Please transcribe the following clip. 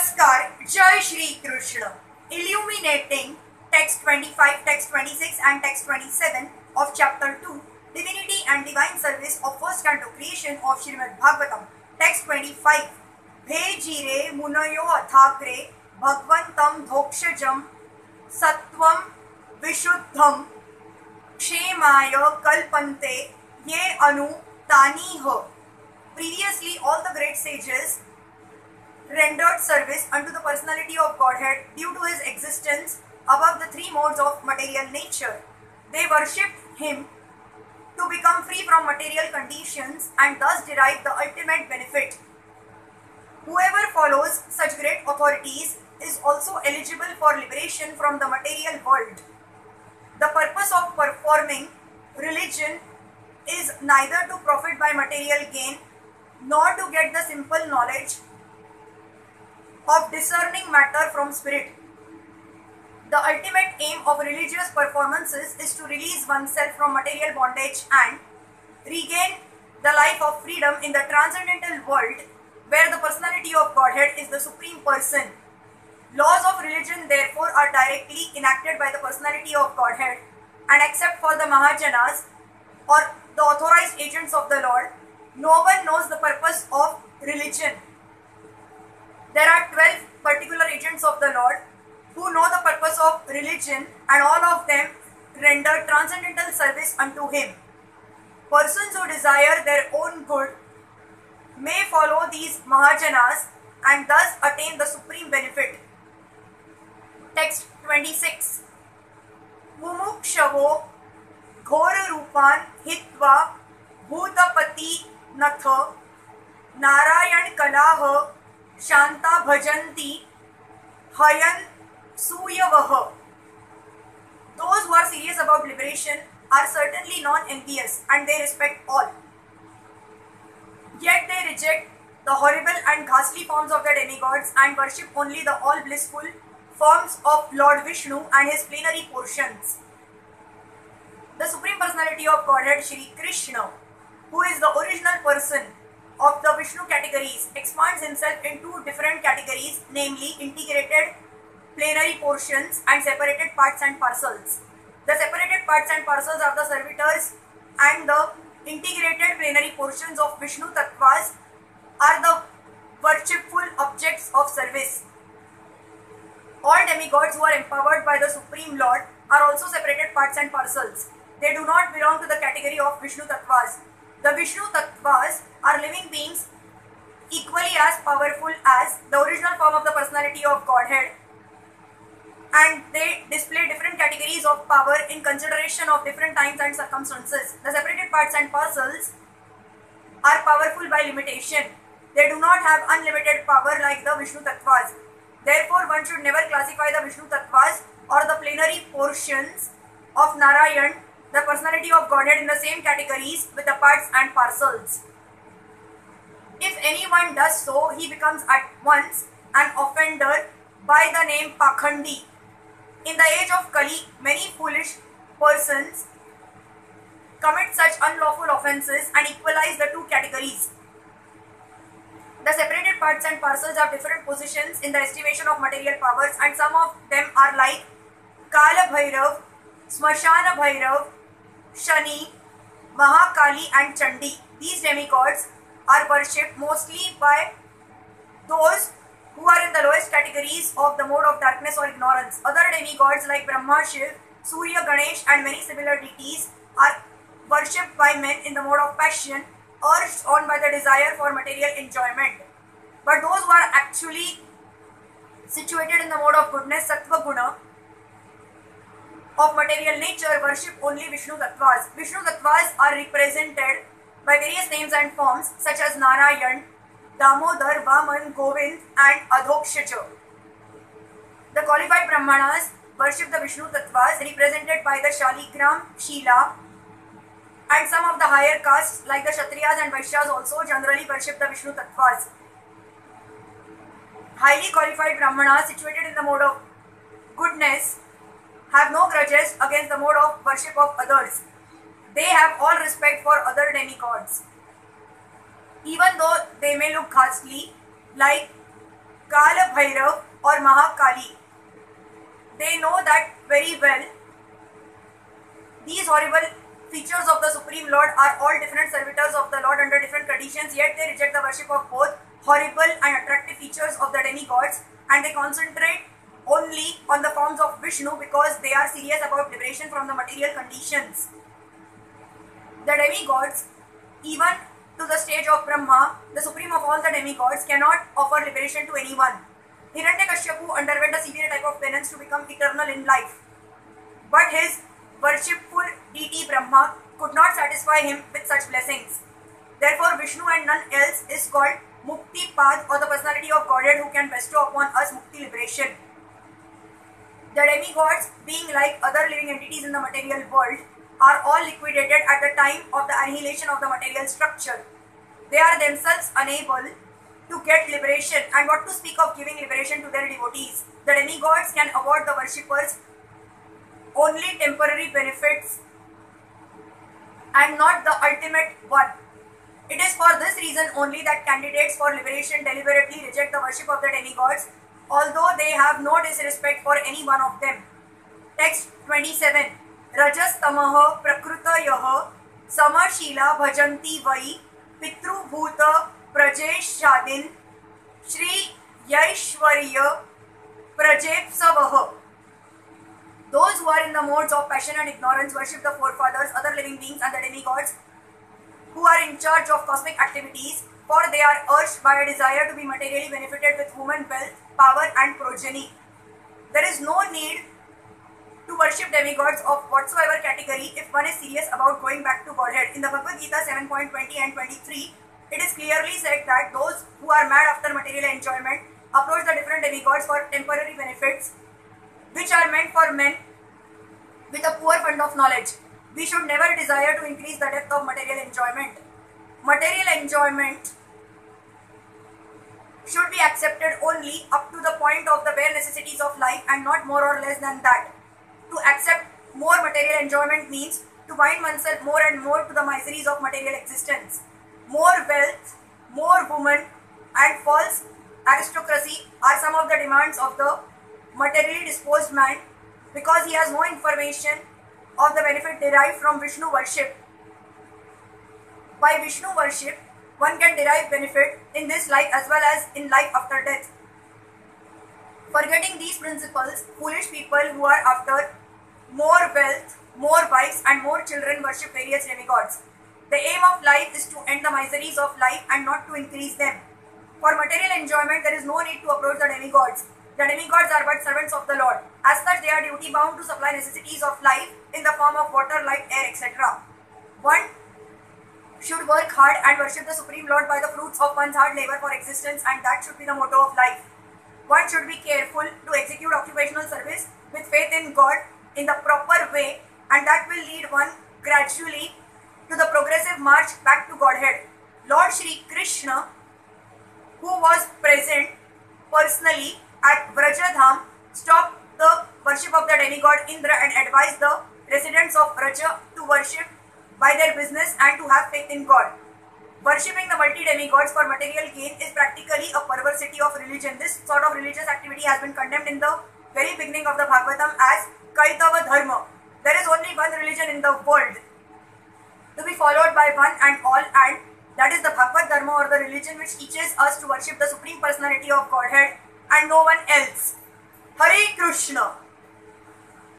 Namaskar, Jai Shri Krishna. Illuminating text 25, text 26 and text 27 of chapter 2, Divinity and Divine Service of first canto creation of Srimad Bhagavatam. Text 25. भेजिरे मुनयो अथाग्रे भगवन्तं धोक्षजं सत्वं विशुद्धं क्षेमाय कल्पन्ते ये अनु तानीह. Previously, all the great sages rendered service unto the personality of Godhead due to his existence above the three modes of material nature. They worshipped him to become free from material conditions and thus derive the ultimate benefit. Whoever follows such great authorities is also eligible for liberation from the material world. The purpose of performing religion is neither to profit by material gain nor to get the simple knowledge of discerning matter from spirit. The ultimate aim of religious performances is to release oneself from material bondage and regain the life of freedom in the transcendental world where the personality of Godhead is the supreme person. Laws of religion therefore are directly enacted by the personality of Godhead and except for the Mahajanas or the authorized agents of the Lord, no one knows the purpose of religion. There are 12 particular agents of the Lord who know the purpose of religion and all of them render transcendental service unto Him. Persons who desire their own good may follow these Mahajanas and thus attain the supreme benefit. Text 26 Mumukshavo Ghorarupan Hitva Bhutapati Nath Narayan Kalaha शान्ता भजन्ति हयन् सूयवः Those who are serious about liberation are certainly non-envious and they respect all. Yet they reject the horrible and ghastly forms of the demigods and worship only the all blissful forms of Lord Vishnu and his plenary portions. The Supreme Personality of Godhead Shri Krishna, who is the original person of the Vishnu categories, expands himself in two different categories, namely integrated plenary portions and separated parts and parcels. The separated parts and parcels are the servitors and the integrated plenary portions of Vishnu Tattvas are the worshipful objects of service. All demigods who are empowered by the Supreme Lord are also separated parts and parcels. They do not belong to the category of Vishnu Tattvas. The Vishnu Tattvas are living beings equally as powerful as the original form of the personality of Godhead and they display different categories of power in consideration of different times and circumstances. The separated parts and parcels are powerful by limitation. They do not have unlimited power like the Vishnu Tattvas. Therefore, one should never classify the Vishnu Tattvas or the plenary portions of Narayan, the personality of Godhead, in the same categories with the parts and parcels. If anyone does so, he becomes at once an offender by the name Pakhandi in the age of Kali, many foolish persons commit such unlawful offences and equalize the two categories. The separated parts and parcels have different positions in the estimation of material powers, and some of them are like Kala Bhairav, Smashana Bhairav, Shani, Mahakali, and Chandi. These demigods are worshipped mostly by those who are in the lowest categories of the mode of darkness or ignorance. Other demigods like Brahma, Shiv, Surya, Ganesh, and many similar deities are worshipped by men in the mode of passion, urged on by the desire for material enjoyment. But those who are actually situated in the mode of goodness, Sattva Guna, of material nature, worship only Vishnu Tattvas. Vishnu Tattvas are represented by various names and forms such as Narayan, Damodar, Vaman, Govind, and Adhokshaja. The qualified Brahmanas worship the Vishnu Tattvas represented by the Shaligram, Shila, and some of the higher castes like the Kshatriyas and Vaishyas also generally worship the Vishnu Tattvas. Highly qualified Brahmanas situated in the mode of goodness have no grudges against the mode of worship of others. They have all respect for other demigods even though they may look ghastly, like Kala Bhairav or Mahakali. They know that very well. These horrible features of the Supreme Lord are all different servitors of the Lord under different conditions, yet they reject the worship of both horrible and attractive features of the demigods and they concentrate only on the forms of Vishnu because they are serious about liberation from the material conditions. The demigods, even to the stage of Brahma, the supreme of all the demigods, cannot offer liberation to anyone. Hiranyakashipu underwent a severe type of penance to become eternal in life. But his worshipful deity Brahma could not satisfy him with such blessings. Therefore, Vishnu and none else is called Mukti Path or the personality of Godhead who can bestow upon us Mukti liberation. The demigods, being like other living entities in the material world, are all liquidated at the time of the annihilation of the material structure. They are themselves unable to get liberation and what to speak of giving liberation to their devotees. The demigods can award the worshippers only temporary benefits and not the ultimate one. It is for this reason only that candidates for liberation deliberately reject the worship of the demigods, although they have no disrespect for any one of them. Text 27 रजस्तमः प्रकृतयः समशीला भजन्ति वै पितृभूत प्रजेशादिन् श्रीयैश्वर्य प्रजेप्सवः Those who are in the modes of passion and ignorance worship the forefathers, other living beings, and the demigods who are in charge of cosmic activities, for they are urged by a desire to be materially benefited with human wealth, power, and progeny. There is no need to worship demigods of whatsoever category if one is serious about going back to Godhead. In the Bhagavad Gita 7.20 and 23, it is clearly said that those who are mad after material enjoyment approach the different demigods for temporary benefits which are meant for men with a poor fund of knowledge. We should never desire to increase the depth of material enjoyment. Material enjoyment should be accepted only up to the point of the bare necessities of life and not more or less than that. To accept more material enjoyment means to bind oneself more and more to the miseries of material existence. More wealth, more women, and false aristocracy are some of the demands of the materially disposed man because he has no information of the benefit derived from Vishnu worship. By Vishnu worship, one can derive benefit in this life as well as in life after death. Forgetting these principles, foolish people who are after more wealth, more wives, and more children worship various demigods. The aim of life is to end the miseries of life and not to increase them. For material enjoyment, there is no need to approach the demigods. The demigods are but servants of the Lord. As such, they are duty bound to supply necessities of life in the form of water, light, air, etc. One should work hard and worship the Supreme Lord by the fruits of one's hard labor for existence, and that should be the motto of life. One should be careful to execute occupational service with faith in God in the proper way, and that will lead one gradually to the progressive march back to Godhead. Lord Shri Krishna, who was present personally at Vrajadham, stopped the worship of the demigod Indra and advised the residents of Vraja to worship by their business and to have faith in God. Worshipping the multi demigods for material gain is practically a perversity of religion. This sort of religious activity has been condemned in the very beginning of the Bhagavatam as Kaitava Dharma. There is only one religion in the world to be followed by one and all, and that is the Bhagavad Dharma or the religion which teaches us to worship the Supreme Personality of Godhead and no one else. Hare Krishna.